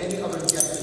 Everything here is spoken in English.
any other guest.